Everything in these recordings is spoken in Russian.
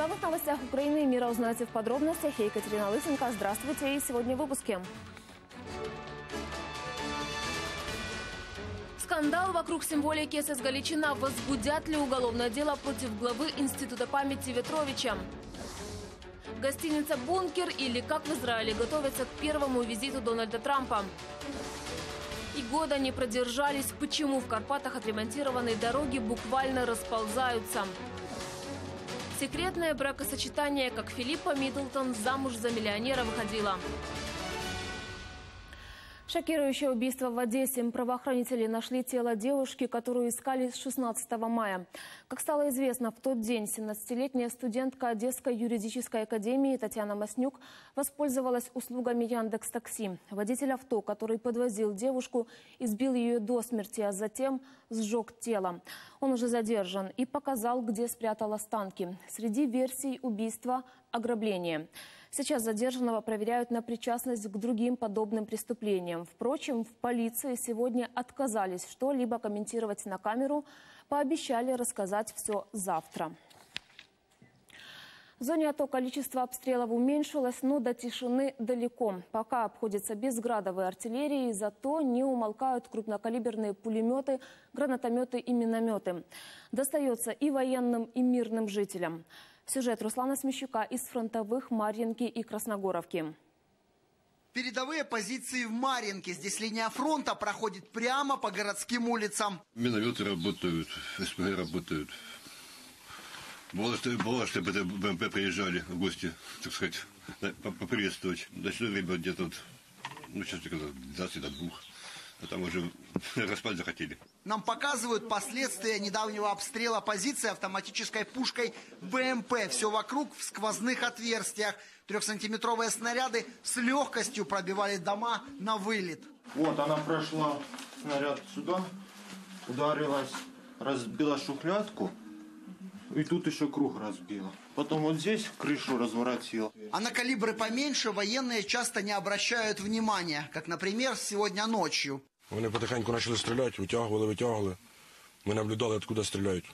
главных новостях Украины и мира узнаете в подробностях. Я Екатерина Лысенко. Здравствуйте. И сегодня в выпуске. Скандал вокруг символики СС Галичина. Возбудят ли уголовное дело против главы Института памяти Ветровича? Гостиница «Бункер» или как в Израиле готовятся к первому визиту Дональда Трампа. И года не продержались, почему в Карпатах отремонтированные дороги буквально расползаются. Секретное бракосочетание, как Филиппа Миддлтон замуж за миллионера выходила. Шокирующее убийство в Одессе. Правоохранители нашли тело девушки, которую искали с 16 мая. Как стало известно, в тот день 17-летняя студентка Одесской юридической академии Татьяна Маснюк воспользовалась услугами Яндекс Такси. Водитель авто, который подвозил девушку, избил ее до смерти, а затем сжег тело. Он уже задержан и показал, где спрятал останки. Среди версий убийства – ограбление. Сейчас задержанного проверяют на причастность к другим подобным преступлениям. Впрочем, в полиции сегодня отказались что-либо комментировать на камеру, пообещали рассказать все завтра. В зоне АТО количество обстрелов уменьшилось, но до тишины далеко. Пока обходится без градовой артиллерии, зато не умолкают крупнокалиберные пулеметы, гранатометы и минометы. Достается и военным, и мирным жителям. Сюжет Руслана Смещука из фронтовых Марьинки и Красногоровки. Передовые позиции в Марьинке. Здесь линия фронта проходит прямо по городским улицам. Минометы работают, СПГ работают. Бывало, что БМП приезжали в гости, так сказать, поприветствовать. Ночное время где-то, вот, ну, сейчас где-то 20 до 2 а там уже распад захотели. Нам показывают последствия недавнего обстрела позиции автоматической пушкой БМП. Все вокруг в сквозных отверстиях. Трехсантиметровые снаряды с легкостью пробивали дома на вылет. Вот она прошла, снаряд сюда, ударилась, разбила шухлядку, и тут еще круг разбила. Потом вот здесь крышу разворотил. А на калибры поменьше военные часто не обращают внимания, как, например, сегодня ночью. Вони потихеньку почали стріляти, витягували, витягували. Ми наблюдали, откуда стріляють.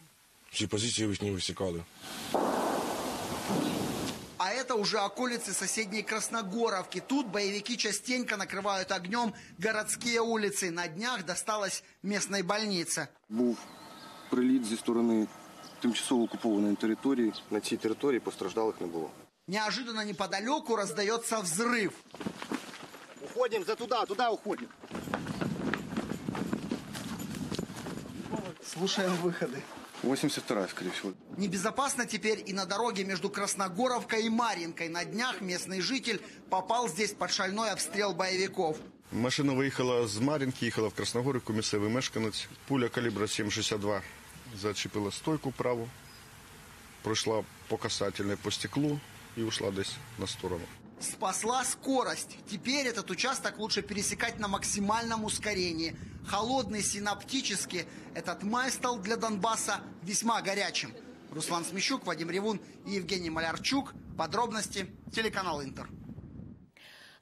Всі позиції весні висікали. А это уже околицы соседней Красногоровки. Тут боевики частенько накрывают огнем городские улицы. На днях досталось местной больнице. Був приліт зі сторони тимчасово окупованої території. На цій території постраждалих не було. Неожиданно неподалеку раздается взрыв. Уходим за туда, туда уходим. Слушаем выходы. 82 скорее всего. Небезопасно теперь и на дороге между Красногоровкой и Марьинкой. На днях местный житель попал здесь под шальной обстрел боевиков. Машина виїхала з Мар'їнки, їхала в Красногорівку, місцевий мешканець. Пуля калібра 7,62 зачепила стойку праву, пройшла по касательной по стеклу и ушла десь на сторону. Спасла скорость. Теперь этот участок лучше пересекать на максимальном ускорении. Холодный синаптически этот май стал для Донбасса весьма горячим. Руслан Смещук, Вадим Ревун и Евгений Малярчук. Подробности телеканал Интер.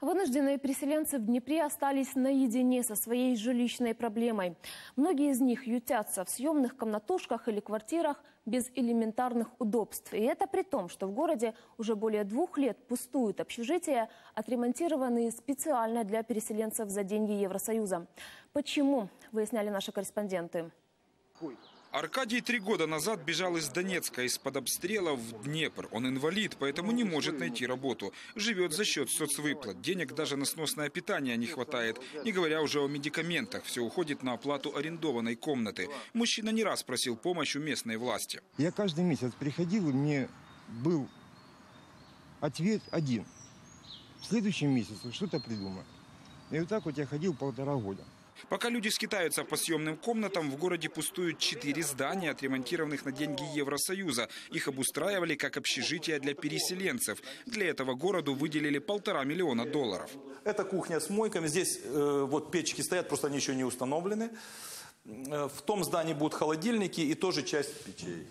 Вынужденные переселенцы в Днепре остались наедине со своей жилищной проблемой. Многие из них ютятся в съемных комнатушках или квартирах без элементарных удобств. И это при том, что в городе уже более двух лет пустуют общежития, отремонтированные специально для переселенцев за деньги Евросоюза. Почему, выясняли наши корреспонденты. Аркадий три года назад бежал из Донецка из-под обстрела в Днепр. Он инвалид, поэтому не может найти работу. Живет за счет соцвыплат. Денег даже на сносное питание не хватает. Не говоря уже о медикаментах. Все уходит на оплату арендованной комнаты. Мужчина не раз просил помощь у местной власти. Я каждый месяц приходил, и мне был ответ один. В следующем месяце что-то придумаю. И вот так вот я ходил полтора года. Пока люди скитаются по съемным комнатам, в городе пустуют четыре здания, отремонтированных на деньги Евросоюза. Их обустраивали как общежития для переселенцев. Для этого городу выделили полтора миллиона долларов. Это кухня с мойками. Здесь э, вот печки стоят, просто они еще не установлены. Э, в том здании будут холодильники и тоже часть печей.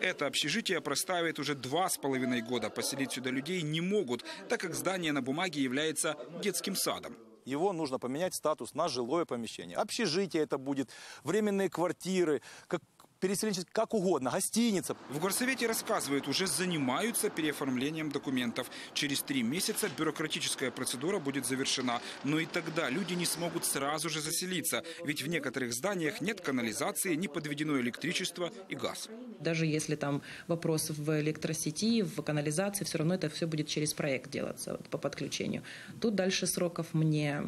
Это общежитие простаивает уже два с половиной года. Поселить сюда людей не могут, так как здание на бумаге является детским садом его нужно поменять статус на жилое помещение. Общежитие это будет, временные квартиры, как переселенческий, как угодно, гостиница. В горсовете рассказывают, уже занимаются переоформлением документов. Через три месяца бюрократическая процедура будет завершена. Но и тогда люди не смогут сразу же заселиться, ведь в некоторых зданиях нет канализации, не подведено электричество и газ. Даже если там вопрос в электросети, в канализации, все равно это все будет через проект делаться вот, по подключению. Тут дальше сроков мне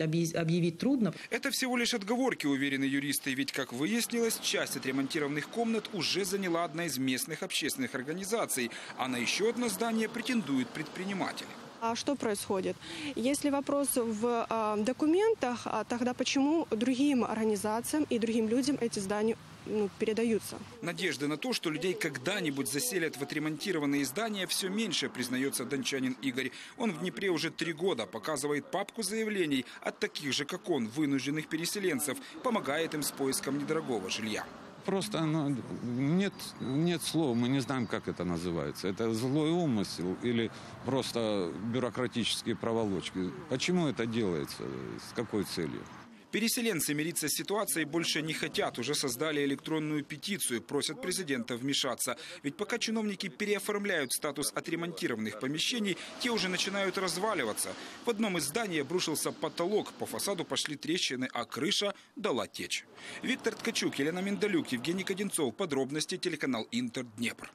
объявить трудно. Это всего лишь отговорки, уверены юристы, ведь, как выяснилось, часть отремонтированных комнат уже заняла одна из местных общественных организаций, а на еще одно здание претендует предприниматель. А что происходит? Если вопрос в э, документах, а тогда почему другим организациям и другим людям эти здания ну, передаются. Надежды на то, что людей когда-нибудь заселят в отремонтированные здания, все меньше, признается дончанин Игорь. Он в Днепре уже три года показывает папку заявлений от таких же, как он, вынужденных переселенцев, помогает им с поиском недорогого жилья просто ну, нет, нет слов, мы не знаем, как это называется. Это злой умысел или просто бюрократические проволочки. Почему это делается? С какой целью? Переселенцы мириться с ситуацией больше не хотят. Уже создали электронную петицию, просят президента вмешаться. Ведь пока чиновники переоформляют статус отремонтированных помещений, те уже начинают разваливаться. В одном из зданий обрушился потолок, по фасаду пошли трещины, а крыша дала течь. Виктор Ткачук, Елена Миндалюк, Евгений Кодинцов. Подробности телеканал Интер Днепр.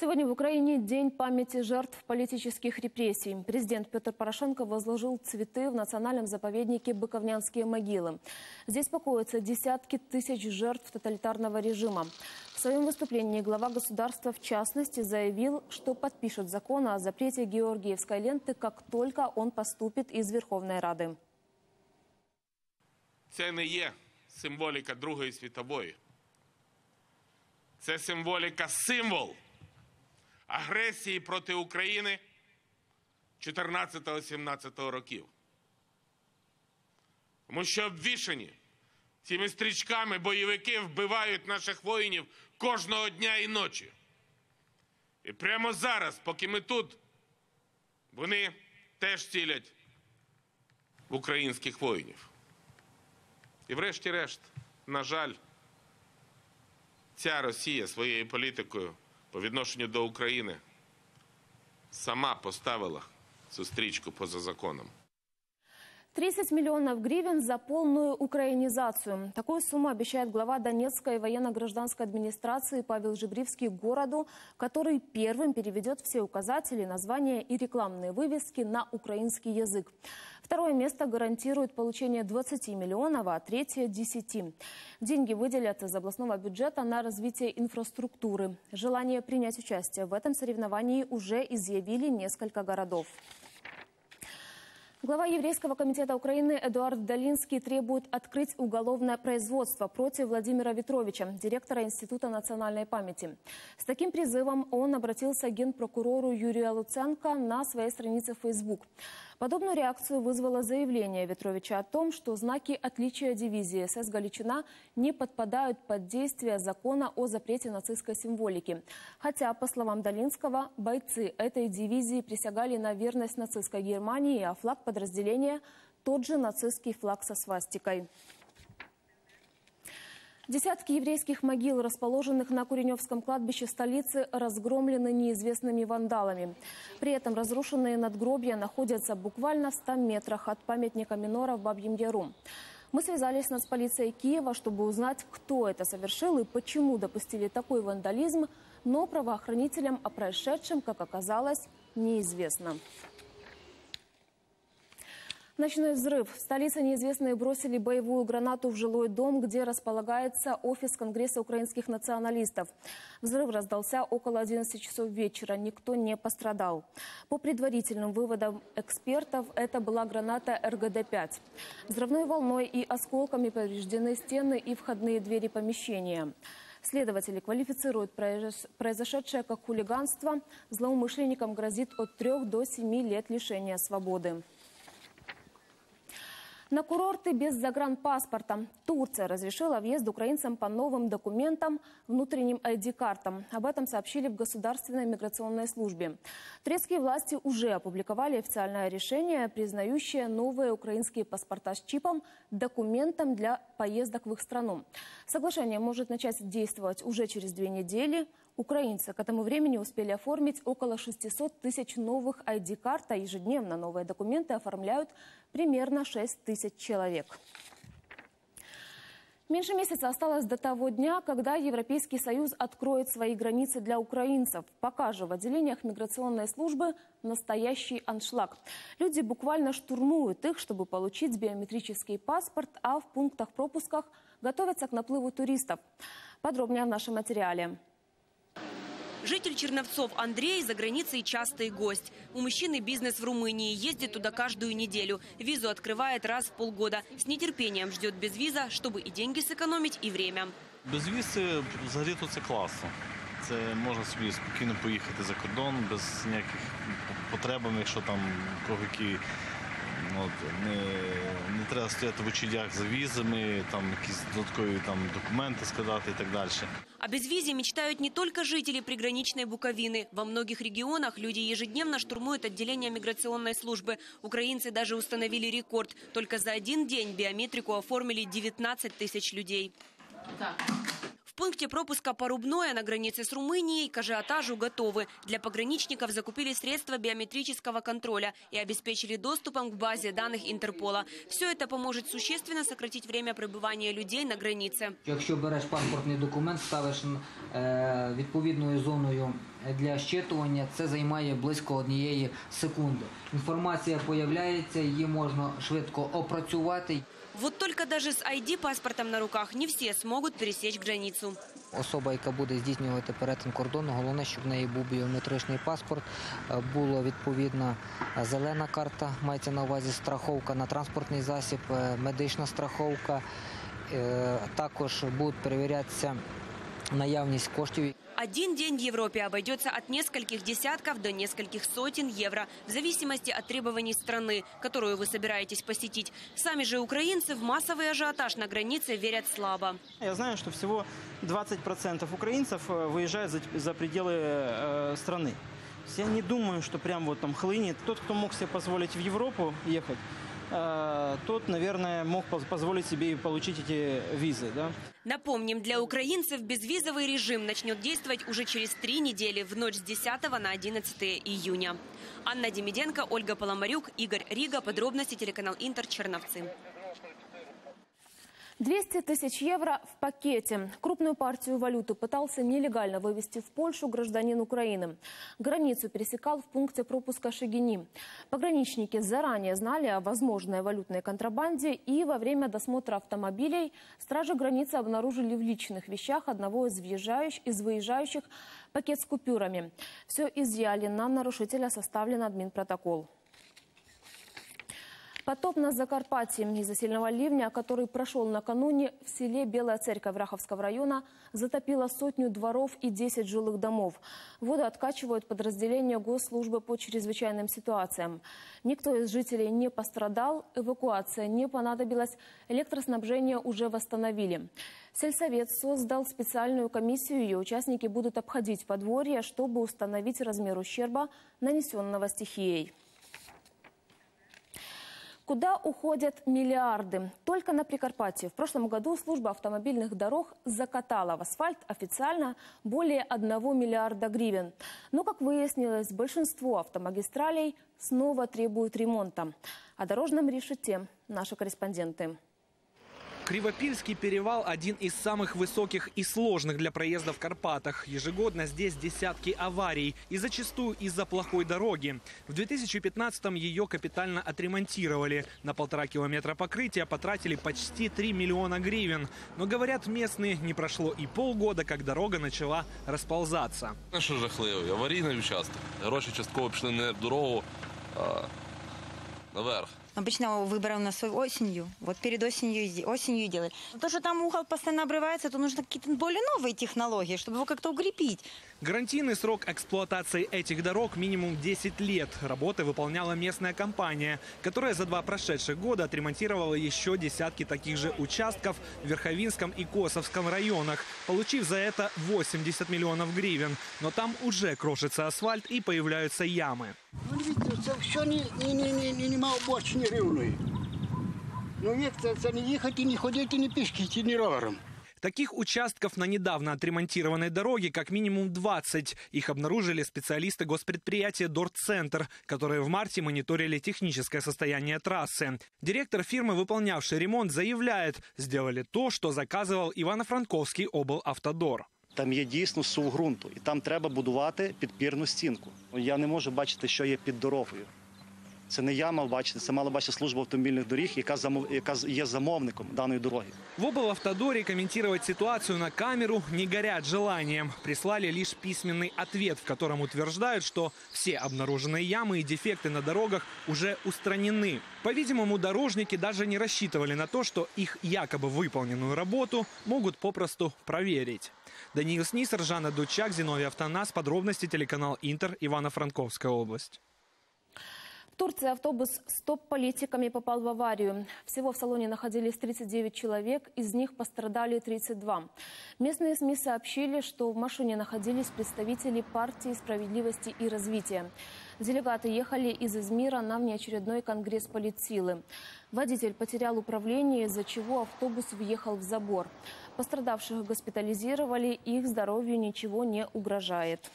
Сегодня в Украине день памяти жертв политических репрессий. Президент Петр Порошенко возложил цветы в национальном заповеднике Быковнянские могилы. Здесь покоятся десятки тысяч жертв тоталитарного режима. В своем выступлении глава государства в частности заявил, что подпишет закон о запрете Георгиевской ленты, как только он поступит из Верховной Рады. Це не є символіка Другої світової. Це символіка символ агресії проти України 14-17 років. Тому що обвішані цими стрічками бойовики вбивають наших воїнів кожного дня і ночі. І прямо зараз, поки ми тут, вони теж цілять українських воїнів. І врешті-решт, на жаль, ця Росія своєю політикою по відношенню до України сама поставила цю стрічку поза законом. 30 миллионов гривен за полную украинизацию. Такую сумму обещает глава Донецкой военно-гражданской администрации Павел Жибривский городу, который первым переведет все указатели, названия и рекламные вывески на украинский язык. Второе место гарантирует получение 20 миллионов, а третье – 10. Деньги выделят из областного бюджета на развитие инфраструктуры. Желание принять участие в этом соревновании уже изъявили несколько городов. Глава Еврейского комитета Украины Эдуард Долинский требует открыть уголовное производство против Владимира Ветровича, директора Института национальной памяти. С таким призывом он обратился к генпрокурору Юрию Луценко на своей странице Facebook. Подобную реакцию вызвало заявление Ветровича о том, что знаки отличия дивизии СС «Галичина» не подпадают под действие закона о запрете нацистской символики. Хотя, по словам Долинского, бойцы этой дивизии присягали на верность нацистской Германии, а флаг подразделения – тот же нацистский флаг со свастикой. Десятки еврейских могил, расположенных на Куреневском кладбище столицы, разгромлены неизвестными вандалами. При этом разрушенные надгробья находятся буквально в 100 метрах от памятника Минора в Бабьем Яру. Мы связались с полицией Киева, чтобы узнать, кто это совершил и почему допустили такой вандализм, но правоохранителям о происшедшем, как оказалось, неизвестно. Ночной взрыв. В столице неизвестные бросили боевую гранату в жилой дом, где располагается офис Конгресса украинских националистов. Взрыв раздался около 11 часов вечера. Никто не пострадал. По предварительным выводам экспертов, это была граната РГД-5. Взрывной волной и осколками повреждены стены и входные двери помещения. Следователи квалифицируют произошедшее как хулиганство. Злоумышленникам грозит от 3 до 7 лет лишения свободы. На курорты без загранпаспорта. Турция разрешила въезд украинцам по новым документам, внутренним ID-картам. Об этом сообщили в Государственной миграционной службе. Турецкие власти уже опубликовали официальное решение, признающее новые украинские паспорта с чипом документом для поездок в их страну. Соглашение может начать действовать уже через две недели. Украинцы к этому времени успели оформить около 600 тысяч новых ID-карт, а ежедневно новые документы оформляют примерно 6 тысяч человек. Меньше месяца осталось до того дня, когда Европейский Союз откроет свои границы для украинцев. Пока же в отделениях миграционной службы настоящий аншлаг. Люди буквально штурмуют их, чтобы получить биометрический паспорт, а в пунктах пропусках готовятся к наплыву туристов. Подробнее в нашем материале. Житель Черновцов Андрей за границей частый гость. У мужчины бизнес в Румынии, ездит туда каждую неделю. Визу открывает раз в полгода. С нетерпением ждет без виза, чтобы и деньги сэкономить, и время. Без візи взагалі то це класно. Це можна собі спокійно поїхати за кордон без ніяких потребами, якщо там кого які ну, от, не, не треба стояти в очередях за візами, там якісь додаткові там документи складати і так далі. О безвизе мечтают не только жители приграничной Буковины. Во многих регионах люди ежедневно штурмуют отделения миграционной службы. Украинцы даже установили рекорд. Только за один день биометрику оформили 19 тысяч людей. В пункте пропуска Порубное на границе с Румынией к ажиотажу готовы. Для пограничников закупили средства биометрического контроля и обеспечили доступом к базе данных Интерпола. Все это поможет существенно сократить время пребывания людей на границе. Якщо береш паспортний документ, ставиш е, відповідною зоною для щитування, це займає близько однієї секунди. Інформація появляється, її можна швидко опрацювати. Вот только даже с ID-паспортом на руках не все смогут пересечь границу. Особа, яка буде здійснювати перетин кордону, головне, щоб в неї був біометричний паспорт, е, була відповідна е, зелена карта, мається на увазі страховка на транспортний засіб, е, медична страховка. Також будуть перевірятися наявність коштів. Один день в Европе обойдется от нескольких десятков до нескольких сотен евро, в зависимости от требований страны, которую вы собираетесь посетить. Сами же украинцы в массовый ажиотаж на границе верят слабо. Я знаю, что всего 20% украинцев э, выезжают за, за пределы э, страны. Я не думаю, что прям вот там хлынет. Тот, кто мог себе позволить в Европу ехать, тот, наверное, мог поз- позволить себе и получить эти визы. Да? Напомним, для украинцев безвизовый режим начнет действовать уже через три недели, в ночь с 10 на 11 июня. Анна Демиденко, Ольга Поломарюк, Игорь Рига. Подробности телеканал Интер Черновцы. 200 тысяч евро в пакете. Крупную партию валюты пытался нелегально вывести в Польшу гражданин Украины. Границу пересекал в пункте пропуска Шагини. Пограничники заранее знали о возможной валютной контрабанде и во время досмотра автомобилей стражи границы обнаружили в личных вещах одного из, въезжающих, из выезжающих пакет с купюрами. Все изъяли. На нарушителя составлен админпротокол. Потоп на Закарпатье из-за сильного ливня, который прошел накануне в селе Белая Церковь Раховского района, затопило сотню дворов и 10 жилых домов. Воду откачивают подразделения госслужбы по чрезвычайным ситуациям. Никто из жителей не пострадал, эвакуация не понадобилась, электроснабжение уже восстановили. Сельсовет создал специальную комиссию, ее участники будут обходить подворье, чтобы установить размер ущерба, нанесенного стихией. Куда уходят миллиарды? Только на Прикарпатье. В прошлом году служба автомобильных дорог закатала в асфальт официально более 1 миллиарда гривен. Но, как выяснилось, большинство автомагистралей снова требуют ремонта. О дорожном решете наши корреспонденты. Кривопильский перевал – один из самых высоких и сложных для проезда в Карпатах. Ежегодно здесь десятки аварий, и зачастую из-за плохой дороги. В 2015-м ее капитально отремонтировали. На полтора километра покрытия потратили почти 3 миллиона гривен. Но, говорят местные, не прошло и полгода, как дорога начала расползаться. Що жахливий, аварійний участок. Гроші частково пішли не в дорогу, а наверх. Обычно выборы у нас осенью. Вот перед осенью, осенью делали. То, что там угол постоянно обрывается, то нужно какие-то более новые технологии, чтобы его как-то укрепить. Гарантийный срок эксплуатации этих дорог минимум 10 лет. Работы выполняла местная компания, которая за два прошедших года отремонтировала еще десятки таких же участков в Верховинском и Косовском районах, получив за это 80 миллионов гривен. Но там уже крошится асфальт и появляются ямы. Ну, видите, це все ні, ні, ні, ні, ні, нема обочини рівної. Ну, як це, це не їхати, ні ходити, ні пішки, чи ні ровером. Таких участков на недавно отремонтированной дороге как минимум 20. Их обнаружили специалисты госпредприятия Дорцентр, которые в марте мониторили техническое состояние трассы. Директор фирмы, выполнявший ремонт, заявляет, сделали то, что заказывал Ивано-Франковский облавтодор. Там є дійсно сув ґрунту, і там треба будувати підпірну стінку. Я не можу бачити, що є під дорогою. Це не я мав бачити, це мала бачити служба автомобільних доріг, яка замов- яка є замовником даної дороги. В облавтодоре комментировать ситуацию на камеру не горят желанием. Прислали лишь письменный ответ, в котором утверждают, что все обнаруженные ямы и дефекты на дорогах уже устранены. По-видимому, дорожники даже не рассчитывали на то, что их якобы выполненную работу могут попросту проверить. Даниил Снисер, Жанна Дучак, Зиновий Автонас. Подробности телеканал Интер, Ивано-Франковская область. В Турции автобус с топ-политиками попал в аварию. Всего в салоне находились 39 человек, из них пострадали 32. Местные СМИ сообщили, что в машине находились представители партии справедливости и развития. Делегаты ехали из Измира на внеочередной конгресс политсилы. Водитель потерял управление, из-за чего автобус въехал в забор. Пострадавших госпитализировали, их здоровью ничего не угрожает.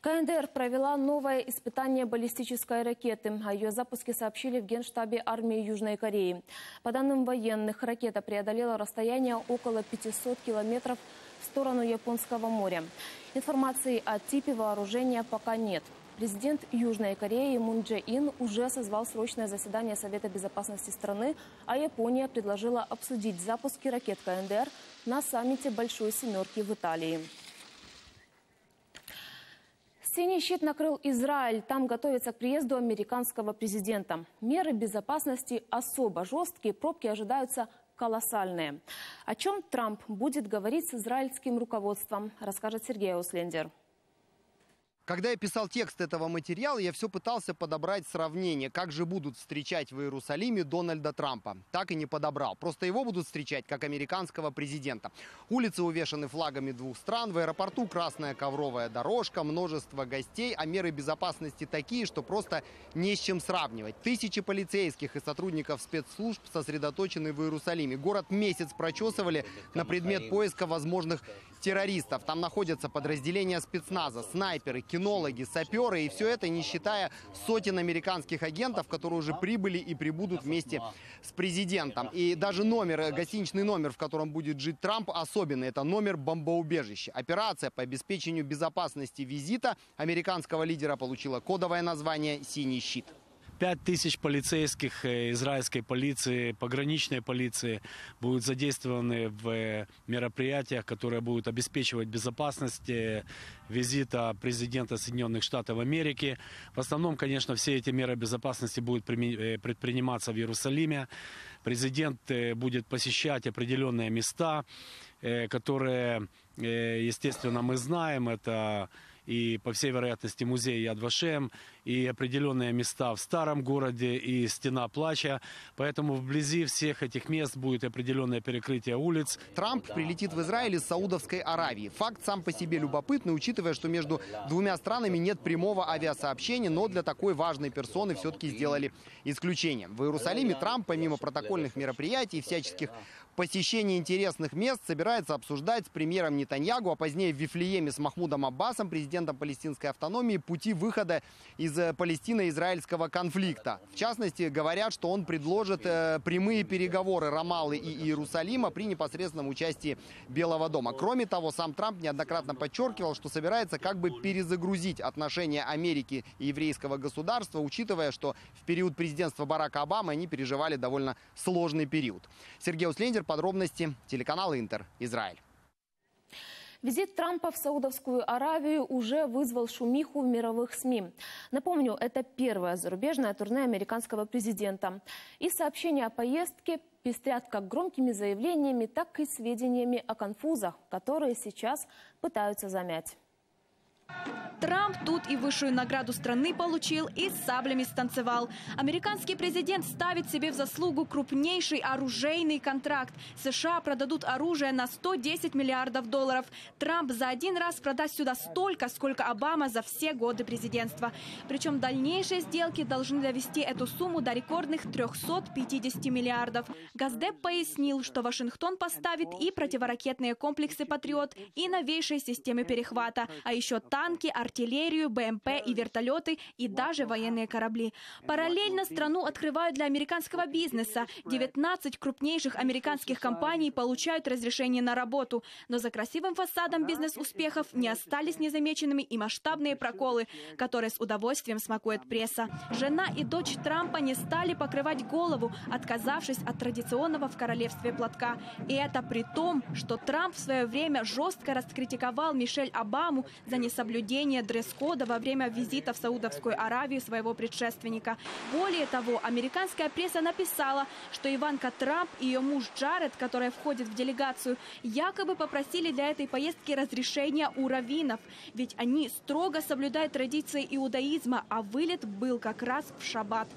КНДР провела новое испытание баллистической ракеты. О ее запуске сообщили в Генштабе армии Южной Кореи. По данным военных, ракета преодолела расстояние около 500 километров в сторону Японского моря. Информации о типе вооружения пока нет. Президент Южной Кореи Мун Дже Ин уже созвал срочное заседание Совета безопасности страны, а Япония предложила обсудить запуски ракет КНДР на саммите Большой Семерки в Италии. Синий щит накрыл Израиль. Там готовится к приезду американского президента. Меры безопасности особо жесткие, пробки ожидаются колоссальные. О чем Трамп будет говорить с израильским руководством, расскажет Сергей Услендер. Когда я писал текст этого материала, я все пытался подобрать сравнение, как же будут встречать в Иерусалиме Дональда Трампа. Так и не подобрал. Просто его будут встречать как американского президента. Улицы увешаны флагами двух стран, в аэропорту красная ковровая дорожка, множество гостей, а меры безопасности такие, что просто не с чем сравнивать. Тысячи полицейских и сотрудников спецслужб сосредоточены в Иерусалиме. Город месяц прочесывали на предмет поиска возможных террористов. Там находятся подразделения спецназа, снайперы, кинологи, саперы. И все это не считая сотен американских агентов, которые уже прибыли и прибудут вместе с президентом. И даже номер, э, гостиничный номер, в котором будет жить Трамп, особенный. Это номер бомбоубежища. Операция по обеспечению безопасности визита американского лидера получила кодовое название «Синий щит». Пять тысяч полицейских э, израильской полиции, пограничной полиции будут задействованы в э, мероприятиях, которые будут обеспечивать безопасность э, визита президента Соединенных Штатов Америки. В основном, конечно, все эти меры безопасности будут предприниматься в Иерусалиме. Президент будет посещать определенные места, которые, естественно, мы знаем. Это и, по всей вероятности, музей Яд Вашем, и определенные места в старом городе, и стена плача. Поэтому вблизи всех этих мест будет определенное перекрытие улиц. Трамп прилетит в Израиль из Саудовской Аравии. Факт сам по себе любопытный, учитывая, что между двумя странами нет прямого авиасообщения, но для такой важной персоны все-таки сделали исключение. В Иерусалиме Трамп, помимо протокольных мероприятий и всяческих посещений интересных мест, собирается обсуждать с премьером Нетаньягу, а позднее в Вифлееме с Махмудом Аббасом, президентом палестинской автономии, пути выхода из палестино-израильского конфликта. В частности, говорят, что он предложит э, прямые переговоры Рамалы и Иерусалима при непосредственном участии Белого дома. Кроме того, сам Трамп неоднократно подчеркивал, что собирается как бы перезагрузить отношения Америки и еврейского государства, учитывая, что в период президентства Барака Обамы они переживали довольно сложный период. Сергей Услендер, подробности, телеканал Интер, Израиль. Визит Трампа в Саудовскую Аравию уже вызвал шумиху в мировых СМИ. Напомню, это первое зарубежное турне американского президента. И сообщения о поездке пестрят как громкими заявлениями, так и сведениями о конфузах, которые сейчас пытаются замять. Трамп тут и высшую награду страны получил, и с саблями станцевал. Американский президент ставит себе в заслугу крупнейший оружейный контракт. США продадут оружие на 110 миллиардов долларов. Трамп за один раз продаст сюда столько, сколько Обама за все годы президентства. Причем дальнейшие сделки должны довести эту сумму до рекордных 350 миллиардов. Газдеп пояснил, что Вашингтон поставит и противоракетные комплексы «Патриот», и новейшие системы перехвата, а еще танки, артиллерию, БМП и вертолеты, и даже военные корабли. Параллельно страну открывают для американского бизнеса. 19 крупнейших американских компаний получают разрешение на работу. Но за красивым фасадом бизнес-успехов не остались незамеченными и масштабные проколы, которые с удовольствием смакует пресса. Жена и дочь Трампа не стали покрывать голову, отказавшись от традиционного в королевстве платка. И это при том, что Трамп в свое время жестко раскритиковал Мишель Обаму за несоблюдение соблюдение дресс-кода во время визита в Саудовскую Аравию своего предшественника. Более того, американская пресса написала, что Иванка Трамп и ее муж Джаред, которая входит в делегацию, якобы попросили для этой поездки разрешения у раввинов, ведь они строго соблюдают традиции иудаизма, а вылет был как раз в шаббат.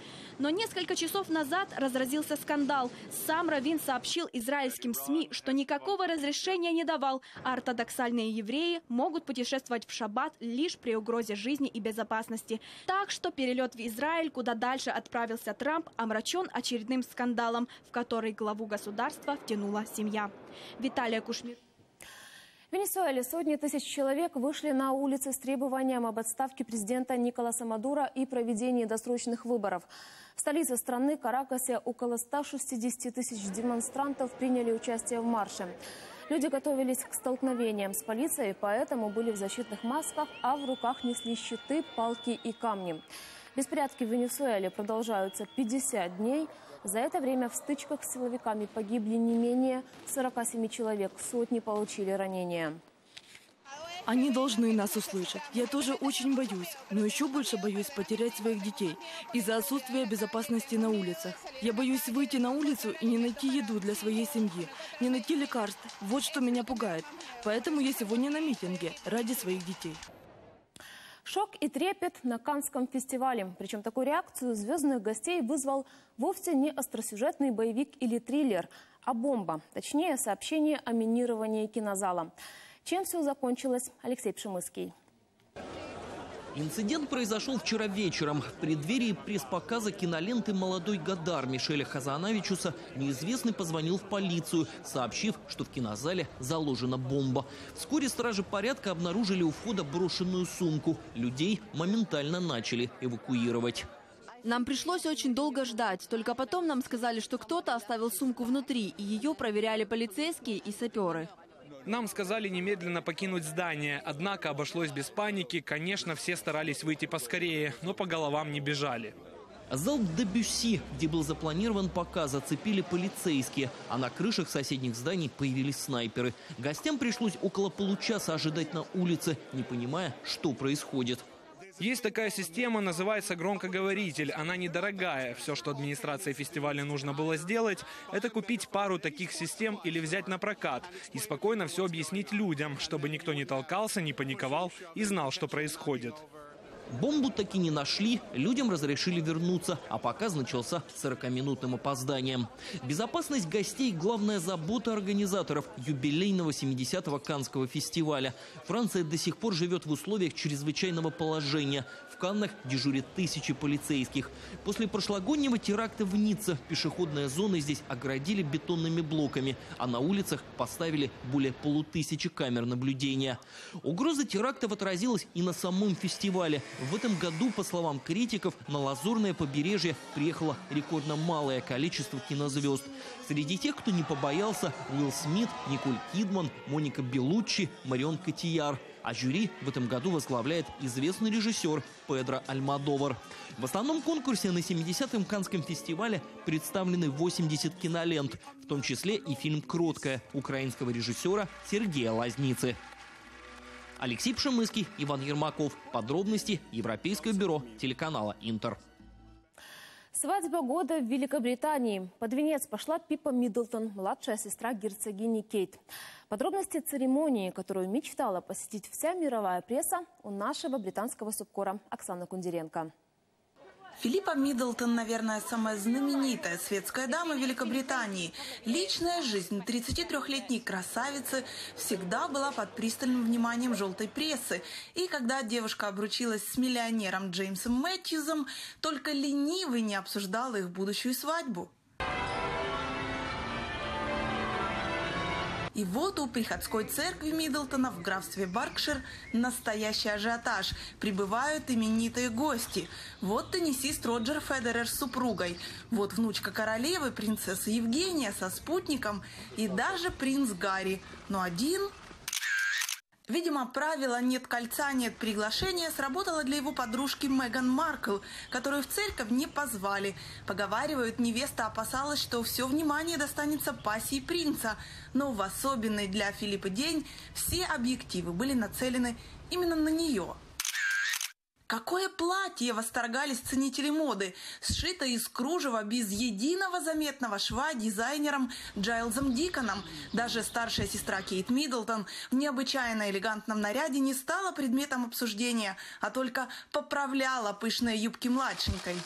Но несколько часов назад разразился скандал. Сам Равин сообщил израильским СМИ, что никакого разрешения не давал, а ортодоксальные евреи могут путешествовать в шаббат лишь при угрозе жизни и безопасности. Так что перелет в Израиль, куда дальше отправился Трамп, омрачен очередным скандалом, в который главу государства втянула семья. Виталия Кушмир. В Венесуэле сотни тысяч человек вышли на улицы с требованием об отставке президента Николаса Мадура и проведении досрочных выборов. В столице страны Каракасе около 160 тысяч демонстрантов приняли участие в марше. Люди готовились к столкновениям с полицией, поэтому были в защитных масках, а в руках несли щиты, палки и камни. Беспорядки в Венесуэле продолжаются 50 дней. За это время в стычках с силовиками погибли не менее 47 человек, сотни получили ранения. Они должны нас услышать. Я тоже очень боюсь, но еще больше боюсь потерять своих детей из-за отсутствия безопасности на улицах. Я боюсь выйти на улицу и не найти еду для своей семьи, не найти лекарств. Вот что меня пугает. Поэтому я сегодня на митинге ради своих детей. Шок и трепет на Канском фестивале. Причем такую реакцию звездных гостей вызвал вовсе не остросюжетный боевик или триллер, а бомба. Точнее, сообщение о минировании кинозала. Чем все закончилось, Алексей Пшемыский. Инцидент произошел вчера вечером. В преддверии пресс-показа киноленты «Молодой Гадар» Мишеля Хазанавичуса неизвестный позвонил в полицию, сообщив, что в кинозале заложена бомба. Вскоре стражи порядка обнаружили у входа брошенную сумку. Людей моментально начали эвакуировать. Нам пришлось очень долго ждать. Только потом нам сказали, что кто-то оставил сумку внутри, и ее проверяли полицейские и саперы. Нам сказали немедленно покинуть здание, однако обошлось без паники. Конечно, все старались выйти поскорее, но по головам не бежали. Зал Дебюсси, где был запланирован показ, зацепили полицейские, а на крышах соседних зданий появились снайперы. Гостям пришлось около получаса ожидать на улице, не понимая, что происходит. Есть такая система, называется громкоговоритель. Она недорогая. Все, что администрации фестиваля нужно было сделать, это купить пару таких систем или взять на прокат и спокойно все объяснить людям, чтобы никто не толкался, не паниковал и знал, что происходит. Бомбу таки не нашли, людям разрешили вернуться, а показ начался 40-минутным опозданием. Безопасность гостей – главная забота организаторов юбилейного 70-го Канского фестиваля. Франция до сих пор живет в условиях чрезвычайного положения. Каннах дежурят тысячи полицейских. После прошлогоднего теракта в Ницце пешеходные зоны здесь оградили бетонными блоками, а на улицах поставили более полутысячи камер наблюдения. Угроза терактов отразилась и на самом фестивале. В этом году, по словам критиков, на Лазурное побережье приехало рекордно малое количество кинозвезд. Среди тех, кто не побоялся, Уилл Смит, Николь Кидман, Моника Белуччи, Марион Котияр – а жюри в этом году возглавляет известный режиссер Педро Альмадовар. В основном конкурсе на 70-м Канском фестивале представлены 80 кинолент, в том числе и фильм «Кроткая» украинского режиссера Сергея Лазницы. Алексей Пшемыский, Иван Ермаков. Подробности Европейское бюро телеканала «Интер». Свадьба года в Великобритании. Под венец пошла Пипа Миддлтон, младшая сестра герцогини Кейт. Подробности церемонии, которую мечтала посетить вся мировая пресса, у нашего британского субкора Оксаны Кундеренко. Филиппа Миддлтон, наверное, самая знаменитая светская дама Великобритании. Личная жизнь 33-летней красавицы всегда была под пристальным вниманием желтой прессы. И когда девушка обручилась с миллионером Джеймсом Мэтьюзом, только ленивый не обсуждал их будущую свадьбу. И вот у приходской церкви Миддлтона в графстве Баркшир настоящий ажиотаж. Прибывают именитые гости. Вот теннисист Роджер Федерер с супругой. Вот внучка королевы, принцесса Евгения со спутником. И даже принц Гарри. Но один Видимо, правило «нет кольца, нет приглашения» сработало для его подружки Меган Маркл, которую в церковь не позвали. Поговаривают, невеста опасалась, что все внимание достанется пассии принца. Но в особенный для Филиппа день все объективы были нацелены именно на нее – Какое платье восторгались ценители моды, сшито из кружева без единого заметного шва дизайнером Джайлзом Диконом. Даже старшая сестра Кейт Миддлтон в необычайно элегантном наряде не стала предметом обсуждения, а только поправляла пышные юбки младшенькой.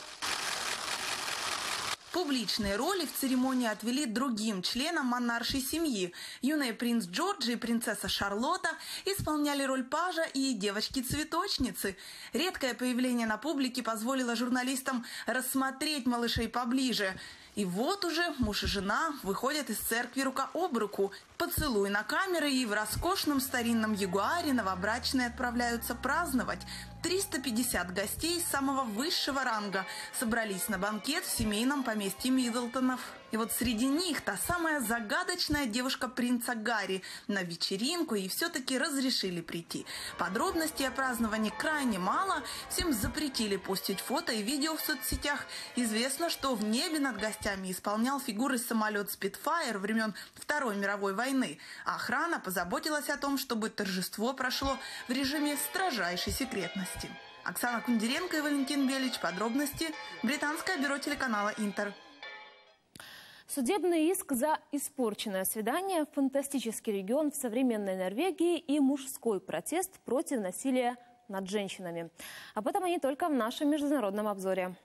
Публичные роли в церемонии отвели другим членам монаршей семьи. Юный принц Джорджи и принцесса Шарлотта исполняли роль пажа и девочки-цветочницы. Редкое появление на публике позволило журналистам рассмотреть малышей поближе. И вот уже муж и жена выходят из церкви рука об руку. Поцелуй на камеры и в роскошном старинном ягуаре новобрачные отправляются праздновать. 350 гостей самого высшего ранга собрались на банкет в семейном поместье Миддлтонов. И вот среди них та самая загадочная девушка принца Гарри на вечеринку и все-таки разрешили прийти. Подробностей о праздновании крайне мало. Всем запретили постить фото и видео в соцсетях. Известно, что в небе над гостями исполнял фигуры самолет Spitfire времен Второй мировой войны. А охрана позаботилась о том, чтобы торжество прошло в режиме строжайшей секретности. Оксана Кундеренко и Валентин Белич. Подробности. Британское бюро телеканала «Интер». Судебный иск за испорченное свидание, фантастический регион в современной Норвегии и мужской протест против насилия над женщинами. Об этом и не только в нашем международном обзоре.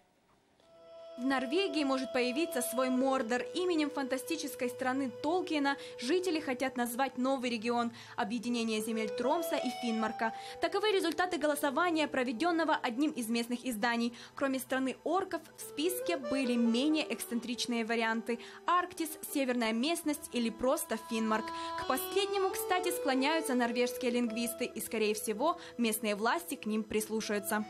В Норвегии может появиться свой Мордор. Именем фантастической страны Толкиена жители хотят назвать новый регион – объединение земель Тромса и Финмарка. Таковы результаты голосования, проведенного одним из местных изданий. Кроме страны орков, в списке были менее эксцентричные варианты – Арктис, северная местность или просто Финмарк. К последнему, кстати, склоняются норвежские лингвисты, и, скорее всего, местные власти к ним прислушаются.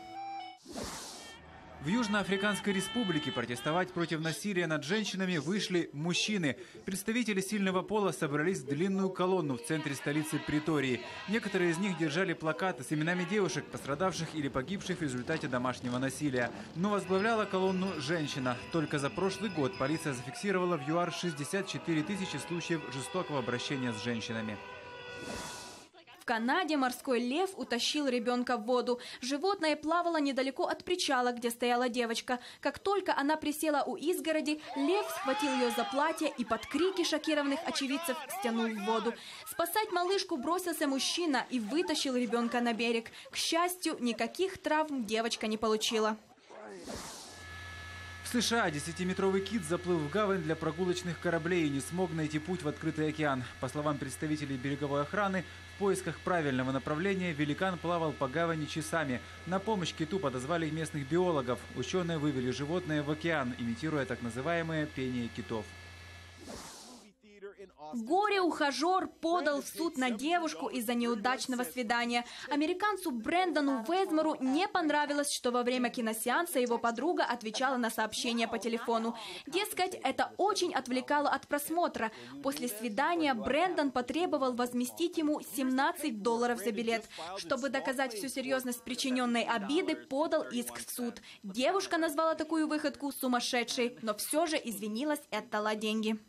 В Южноафриканской республике протестовать против насилия над женщинами вышли мужчины. Представители сильного пола собрались в длинную колонну в центре столицы Притории. Некоторые из них держали плакаты с именами девушек, пострадавших или погибших в результате домашнего насилия. Но возглавляла колонну женщина. Только за прошлый год полиция зафиксировала в ЮАР 64 тысячи случаев жестокого обращения с женщинами. В Канаде морской лев утащил ребенка в воду. Животное плавало недалеко от причала, где стояла девочка. Как только она присела у изгороди, лев схватил ее за платье и под крики шокированных очевидцев стянул в воду. Спасать малышку бросился мужчина и вытащил ребенка на берег. К счастью, никаких травм девочка не получила. В США 10-метровый кит заплыл в гавань для прогулочных кораблей и не смог найти путь в открытый океан. По словам представителей береговой охраны, поисках правильного направления великан плавал по гавани часами. На помощь киту подозвали местных биологов. Ученые вывели животное в океан, имитируя так называемое пение китов. Горе-ухажер подал в суд на девушку из-за неудачного свидания. Американцу Брэндону Везмору не понравилось, что во время киносеанса его подруга отвечала на сообщения по телефону. Дескать, это очень отвлекало от просмотра. После свидания Брэндон потребовал возместить ему 17 долларов за билет. Чтобы доказать всю серьезность причиненной обиды, подал иск в суд. Девушка назвала такую выходку сумасшедшей, но все же извинилась и отдала деньги.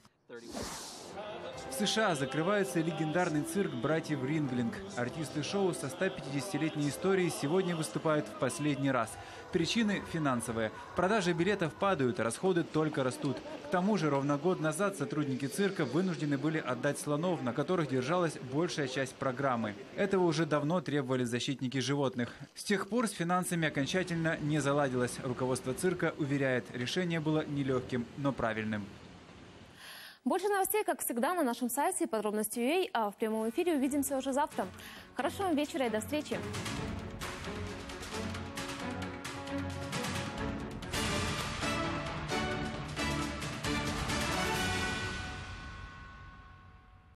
В США закрывается легендарный цирк братьев Ринглинг. Артисты шоу со 150-летней историей сегодня выступают в последний раз. Причины финансовые. Продажи билетов падают, расходы только растут. К тому же ровно год назад сотрудники цирка вынуждены были отдать слонов, на которых держалась большая часть программы. Этого уже давно требовали защитники животных. С тех пор с финансами окончательно не заладилось. Руководство цирка уверяет, решение было нелегким, но правильным. Больше новостей, как всегда, на нашем сайте подробности.ua, а в прямом эфире увидимся уже завтра. Хорошего вечера и до встречи!